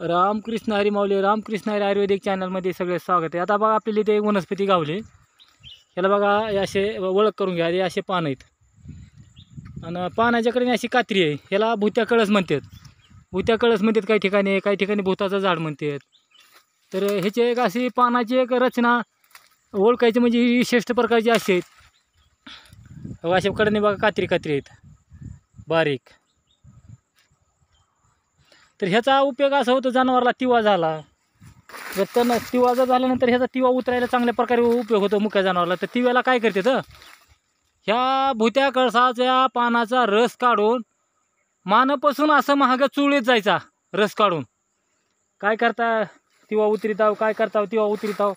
रामकृष्ण हरी माऊली रामकृष्ण हरी आयुर्वेदिक चॅनलमध्ये सगळे स्वागत आहे. आता बघा आपल्याला इथे वनस्पती गावली. याला बघा असे ओळख करून घ्या हे असे पान आहेत. आणि पानाच्याकडे अशी कात्री आहे. ह्याला भुत्या कळस म्हणतात. भुत्या कळस म्हणतात काही ठिकाणी काही ठिकाणी भूताचं झाड म्हणतात. तर ह्याची एक अशी पानाची एक रचना ओळखायची म्हणजे ही विशिष्ट प्रकारची अशी आहेत. अशा कडने बघा कात्री कात्री आहेत. बारीक. तर ह्याचा उपयोग असा होतो जनावरला तिवा झाला. जर त्यानं तिवा जर झाल्यानंतर ह्याचा तिवा उतरायला चांगल्या प्रकारे उपयोग होतो मुख्या जनावरला तर तिव्याला काय करते तर? ह्या भुत्या कळसाच्या पानाचा रस काढून मानापासून असं महाग चुळीत जायचा रस काढून. काय करता? तिवा उतरिताव काय करताव तिवा उतरिताव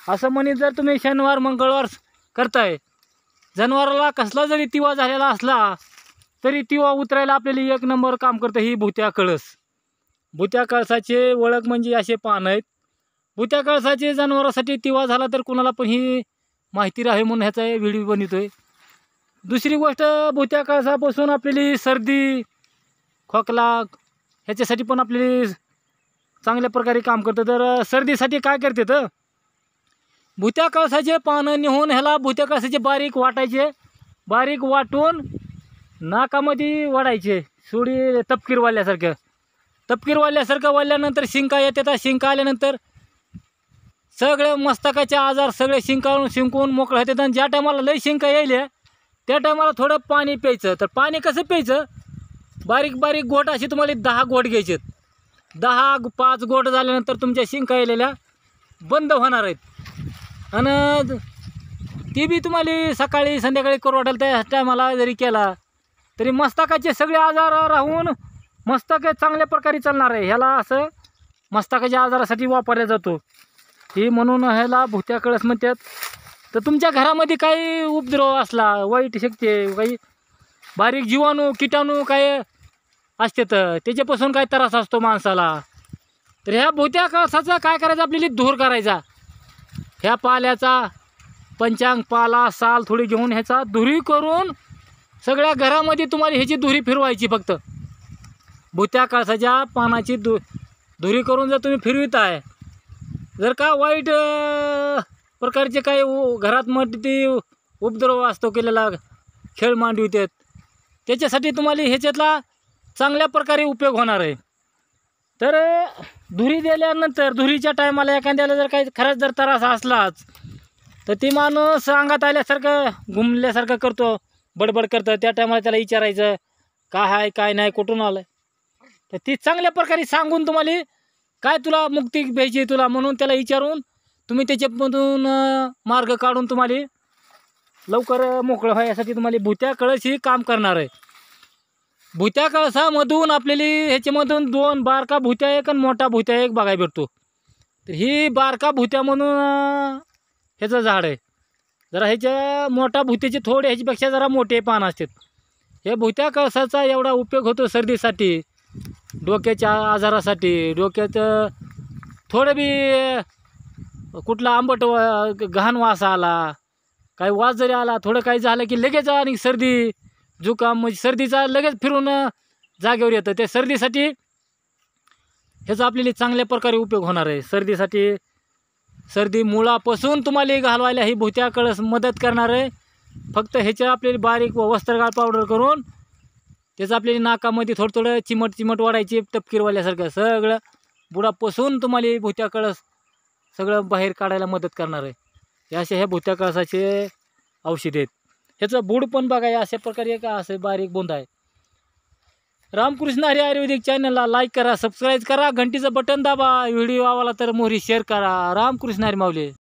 असं म्हणित जर तुम्ही शनिवार मंगळवार करताय जनावराला कसला जरी तिवा झालेला असला तरी तिवा उतरायला आपल्याला एक नंबर काम करतं ही भुत्या कळस. भुत्या कळसाचे ओळख म्हणजे असे पान आहेत. भुत्या कळसाचे जनावरासाठी तिवा झाला तर कुणाला पण ही माहिती राहावी म्हणून ह्याचा व्हिडिओ बनवतोय. दुसरी गोष्ट भुत्या कळसापासून आपली सर्दी खोकला ह्याच्यासाठी पण आपली चांगल्या प्रकारे काम करतं. तर सर्दीसाठी काय करते तर भुत्या कळसाचे पानं निहून ह्याला भुत्या कळसाचे बारीक वाटायचे. बारीक वाटून नाकामध्ये वाढायचे सोडी तपकीर वाढल्यासारखं तपकीर वाढल्यासारखं वाढल्यानंतर शिंका येतात. शिंका आल्यानंतर सगळे मस्तकाचे आजार सगळे शिंकावून शिंकून मोकळं होतात. आणि ज्या टायमाला लई शिंका येईल त्या टायमाला थोडं पाणी प्यायचं. तर पाणी कसं प्यायचं? बारीक बारीक गोट असे तुम्हाला दहा गोट घ्यायचे दहा पाच गोट झाल्यानंतर तुमच्या शिंका येलेल्या बंद होणार आहेत. आणि ती बी तुम्हाला सकाळी संध्याकाळी करू वाटेल. त्या टायमाला जरी केला तरी मस्तकाचे सगळे आजार राहून मस्तक चांगल्या प्रकारे चालणार आहे. ह्याला असं मस्तकाच्या आजारासाठी वापरला जातो. हे म्हणून ह्याला भुत्या कळस म्हणतात. तर तुमच्या घरामध्ये काही उपद्रव असला वाईट शक्ती काही बारीक जीवाणू किटाणू काय असते तर त्याच्यापासून काय त्रास असतो माणसाला? तर ह्या भुत्या कळसाचा काय करायचं? आपल्याला धूर करायचा. ह्या पाल्याचा पंचांग पाला साल थोडी घेऊन ह्याचा धुरी करून सगळ्या घरामध्ये तुम्हाला ह्याची धुरी फिरवायची फक्त. भुत्या काळसाच्या पानाची दु धुरी करून जर तुम्ही फिरवित आहे जर का वाईट प्रकारचे काही उ- घरात मग ते उपद्रव असतो केलेला खेळ मांडवितात त्याच्यासाठी तुम्हाला ह्याच्यातला चांगल्या प्रकारे उपयोग होणार आहे. तर धुरी दिल्यानंतर धुरीच्या टायमाला एखाद्याला जर काही खरंच जर त्रास असलाच तर ती माणूस अंगात आल्यासारखं घुमल्यासारखं करतो बडबड करतं त्या टायमाला त्याला विचारायचं काय आहे काय नाही कुठून आलं तर ती चांगल्या प्रकारे सांगून तुम्हाला काय तुला मुक्ती घ्यायची तुला म्हणून त्याला विचारून तुम्ही त्याच्यामधून मार्ग काढून तुम्हाला लवकर मोकळं व्हायसाठी तुम्हाला भुत्या कळशी काम करणार आहे. भुत्या कळसामधून आपल्याला ह्याच्यामधून दोन बारका भुत्या एक आणि मोठा भुत्या एक बघायला भेटतो. तर ही बारका भुत्या म्हणून ह्याचं झाड आहे. जरा ह्याच्या मोठा भुत्याचे थोडे ह्याच्यापेक्षा जरा मोठे पान असतात. हे भुत्या कळसाचा एवढा उपयोग होतो सर्दीसाठी. डोक्याच्या आजारासाठी डोक्याचं थोडं बी कुठला आंबट वा- घाण वास आला काही वास जरी आला थोडं काही झालं की लगेच आणि सर्दी जुकाम म्हणजे सर्दीचा लगेच फिरून जागेवर येतं. त्या सर्दीसाठी ह्याचा आपल्याला चांगल्या प्रकारे उपयोग होणार आहे. सर्दीसाठी सर्दी मुळापासून तुम्हाला घालवायला ही भुत्या कळस मदत करणार आहे. फक्त ह्याच्या आपल्याला बारीक व वस्त्रगाळ पावडर करून त्याचं आपल्याला नाकामध्ये थोडं थोडं चिमट चिमट वाढायची तपकीरवाल्यासारखं सगळं बुडापासून तुम्हाला भुत्या कळस सगळं बाहेर काढायला मदत करणार आहे. हे असे ह्या भुत्या कळसाचे औषध आहेत. ह्याचं बुड पण बघा अशा प्रकारे का असं बारीक बोंद आहे. रामकृष्ण हरी आयुर्वेदिक चॅनलला लाईक करा सबस्क्राईब करा घंटीचं बटन दाबा व्हिडिओ आवाला तर मोहरी शेअर करा. रामकृष्ण हरी माऊली